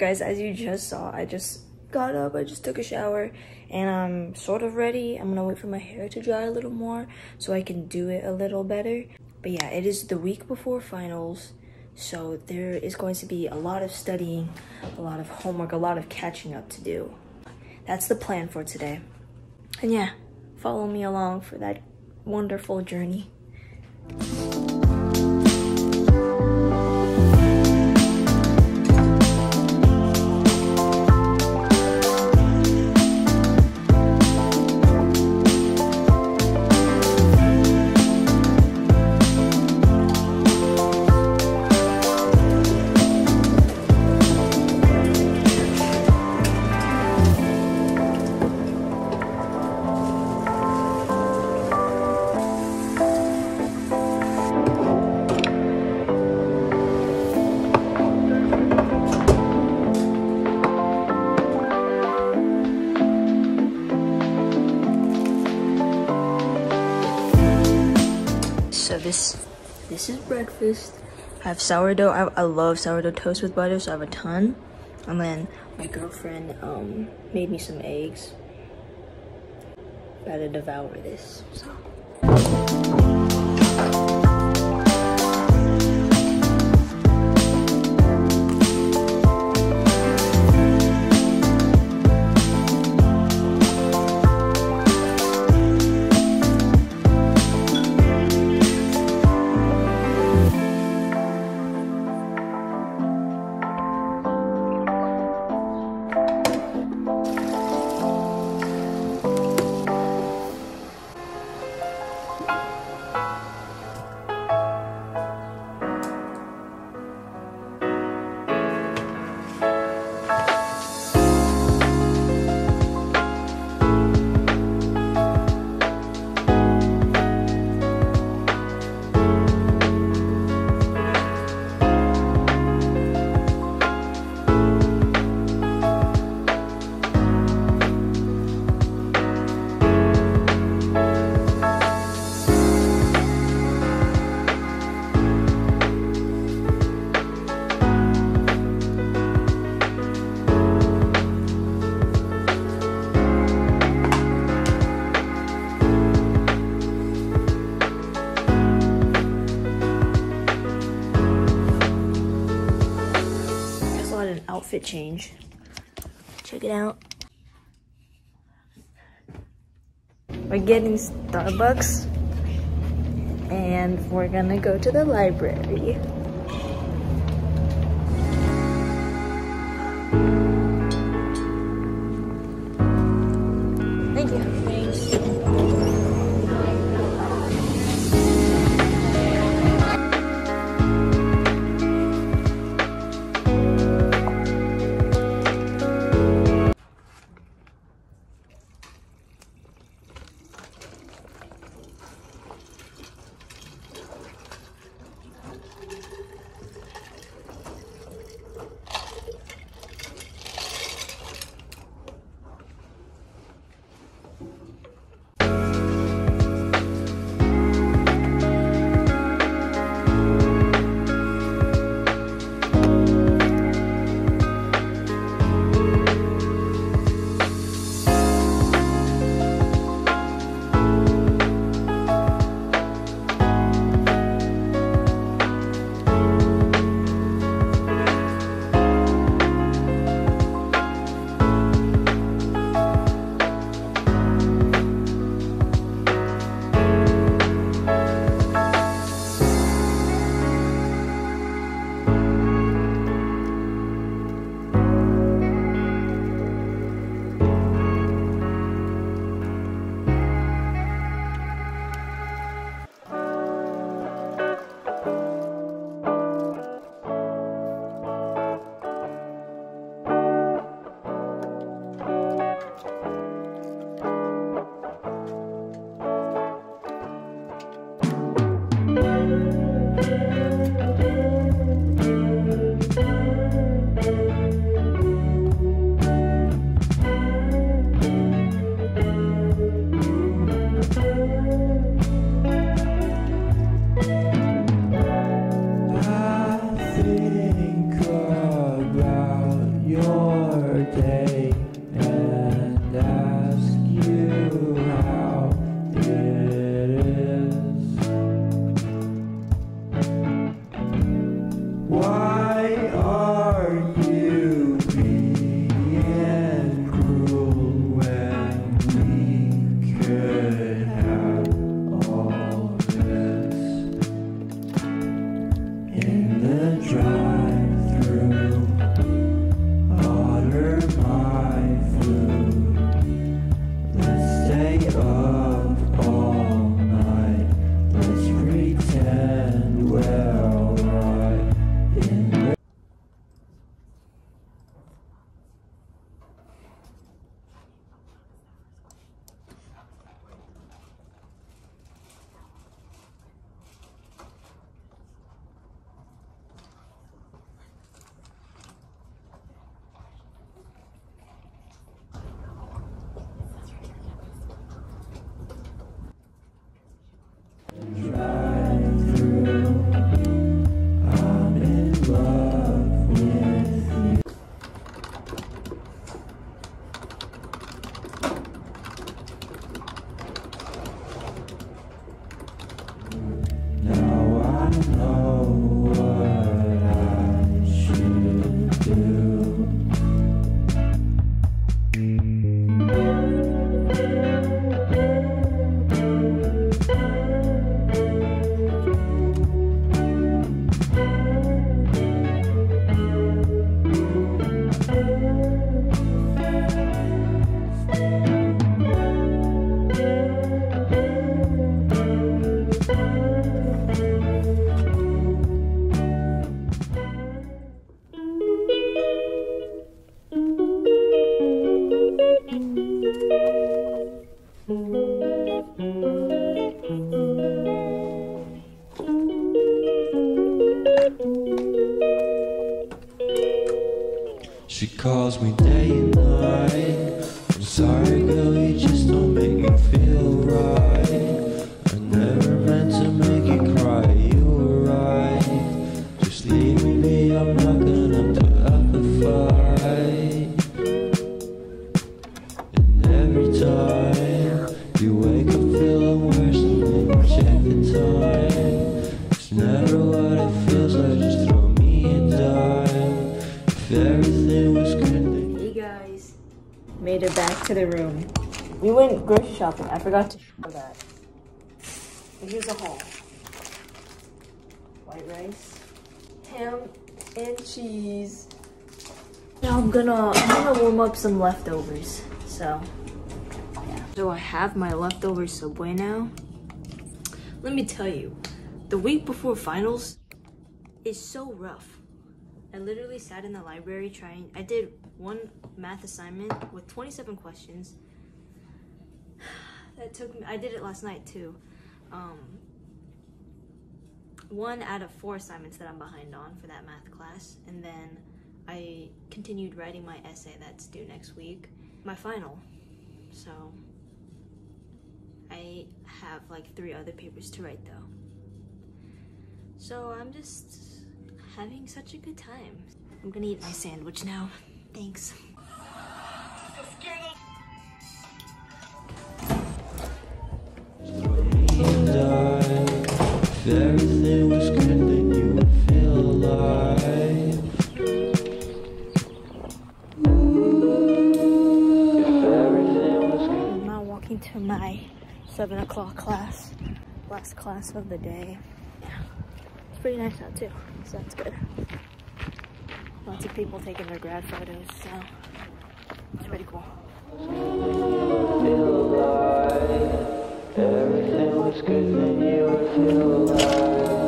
guys, as you just saw, I just got up, I just took a shower, and I'm sort of ready. I'm gonna wait for my hair to dry a little more so I can do it a little better. But yeah, it is the week before finals, so there is going to be a lot of studying, a lot of homework, a lot of catching up to do. That's the plan for today. And yeah, follow me along for that wonderful journey. This this is breakfast. I have sourdough. I, I love sourdough toast with butter, so I have a ton. And then my girlfriend um, made me some eggs. Gotta devour this. So. Change. Check it out. We're getting Starbucks and we're gonna go to the library. love. Calls me day and night. I'm sorry, girl, you just don't make me feel right. I never meant to make you cry, you were right. Just leave me be, I'm not to the room. We went grocery shopping. I forgot to show that. Here's a haul. White rice, ham, and cheese. Now I'm gonna I'm gonna warm up some leftovers. So yeah. So I have my leftover Subway now. Let me tell you, the week before finals is so rough. I literally sat in the library trying. I did one math assignment with 27 questions. That took me. I did it last night too. Um, one out of four assignments that I'm behind on for that math class, and then I continued writing my essay that's due next week. My final. So I have like three other papers to write though. So I'm just having such a good time. I'm gonna eat my sandwich now. Thanks. to my seven o'clock class, last class of the day. Yeah, it's pretty nice out too, so that's good. Lots of people taking their grad photos, so it's pretty cool. feel alive. Everything was good, then you would feel alive.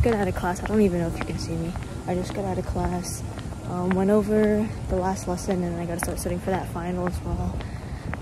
Just got out of class. I don't even know if you can see me. I just got out of class, um, went over the last lesson, and I got to start studying for that final as well.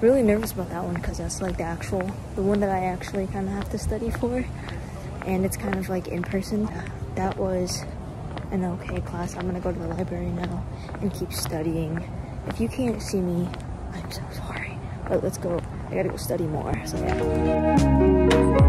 Really nervous about that one because that's like the actual, the one that I actually kind of have to study for, and it's kind of like in person. That was an okay class. I'm gonna go to the library now and keep studying. If you can't see me, I'm so sorry. But let's go. I gotta go study more. So yeah.